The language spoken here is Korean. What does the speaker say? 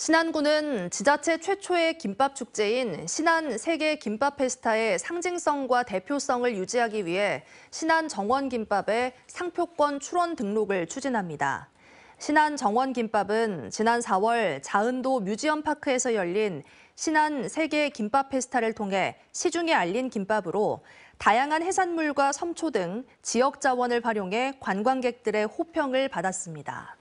신안군은 지자체 최초의 김밥 축제인 신안 세계 김밥 페스타의 상징성과 대표성을 유지하기 위해 신안 정원 김밥의 상표권 출원 등록을 추진합니다. 신안 정원 김밥은 지난 4월 자은도 뮤지엄 파크에서 열린 신안 세계 김밥 페스타를 통해 시중에 알린 김밥으로 다양한 해산물과 섬초 등 지역 자원을 활용해 관광객들의 호평을 받았습니다.